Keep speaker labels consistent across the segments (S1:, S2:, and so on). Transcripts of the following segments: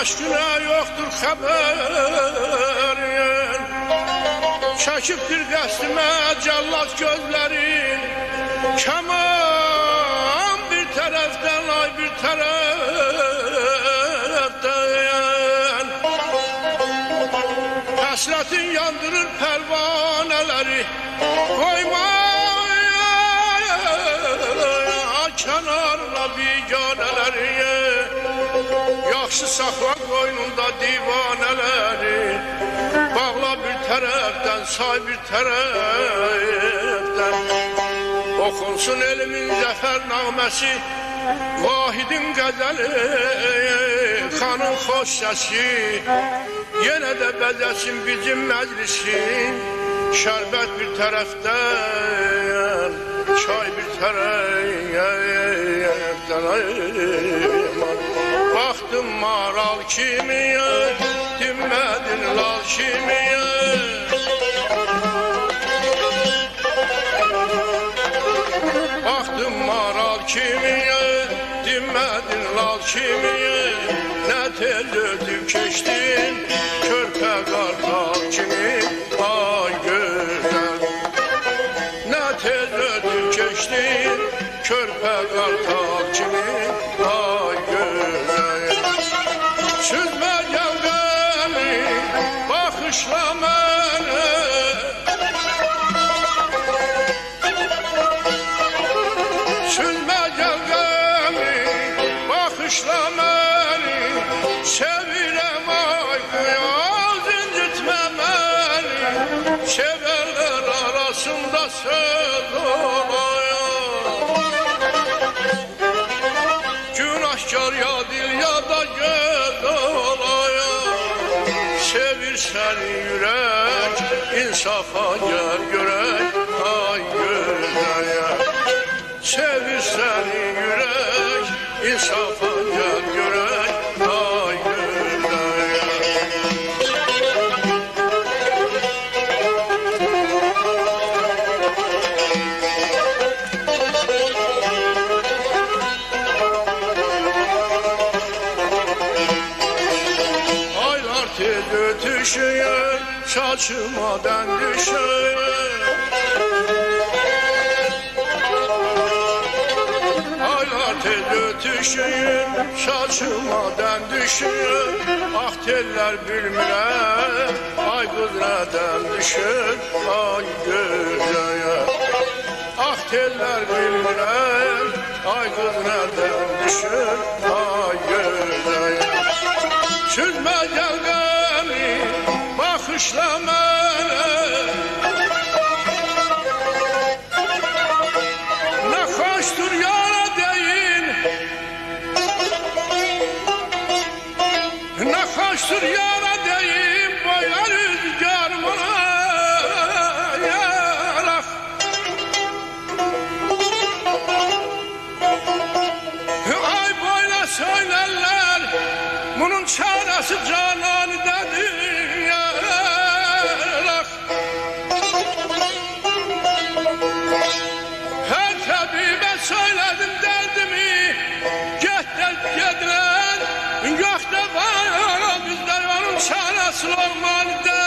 S1: aşkına yoktur haberin. Çekiptir qəsdimə cəllat gözlərin Kaman bir tərəfdən ay bir tərəfdən Həsrətin yandırır pərvanələri Qoyma kənarına biganələri Yaxşı saxla qoynunda divanələri Bağla bir tərəfdən, say bir tərəfdən Oxunsun elimin zəfər naməsi Vahidin qədəli Xanın xoş səsi Yenə də bəzəsin bizim məclisin Şərbət bir tərəfdən Çay bir tərəfdən Baxdım maral kimiyə Dinmədin lal kimiyə Baxdım maral kimiyə Dinmədin lal kimiyə Nə tez ötüb keçdin Körpə qartal kimi? Ay gözəl Nə tez ötüb keçdin Körpə qartal kimi? Ay Sevirəm ay qıyaz incitmə məni Sevirsən yürək insafa gəl görək Ay gözəyəm Sevirsən yürək insafa gəl görək saçımadan düşüyor. Aylar tez ötüşüyor, saçımadan düşüyor. Ah teller bilmirəm, ay nədən düşür, ay gözəyə. Ah teller bilmirəm, ay nədən düşür, ay gözəyə. Gəlgəni, baxışla mənə Nə xoşdur yara deyin. Nə xoşdur yara deyin Boylar rüzgarıma yaraq Ay boyla söylerler Bunun çaresi cananidedir çaresi olmalıdır ah.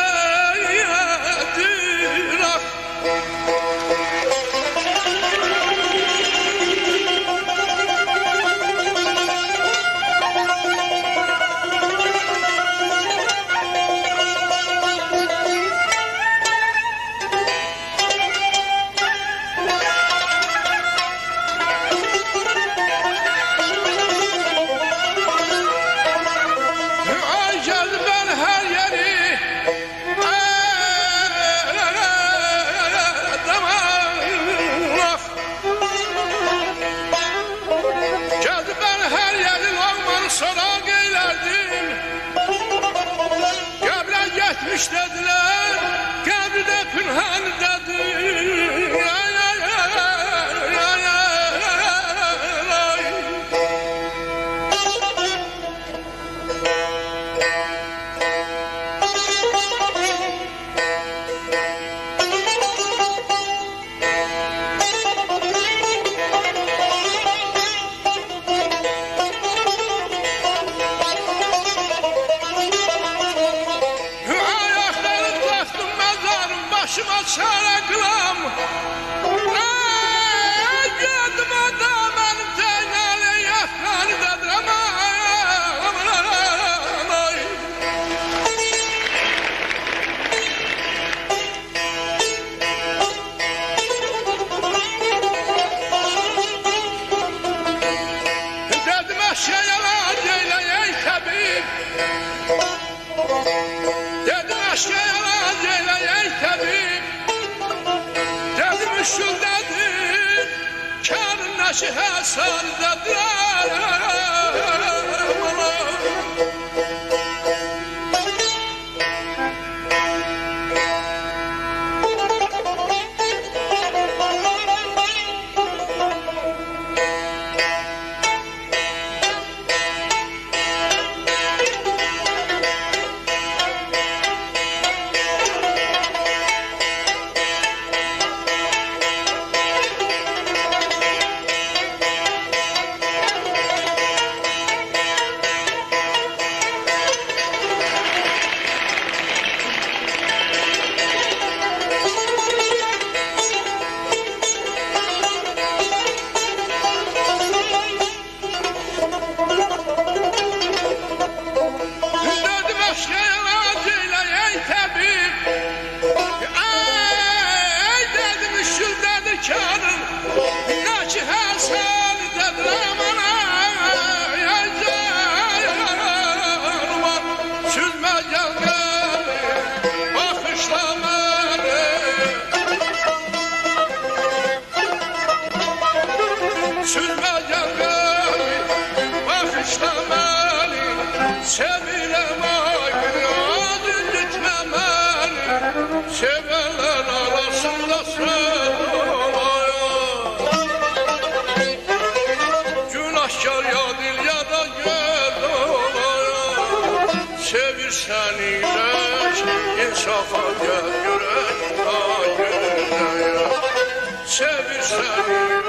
S1: Aşağı kılam Ey gitme de benim teyneli yakani dedir ama aman ay. Dedim eşeğe ceyle ey tabip Dedim eşeğe ceyle ey tabip Dedim Kârın naşı hasar Süzme gel beni bakışla beni Sevilem ay adı gitme beni Sevenler arasında sen Günahkar ya dil ya da göl Sevirsen iyileş insafa gel gönlüne Sevirsen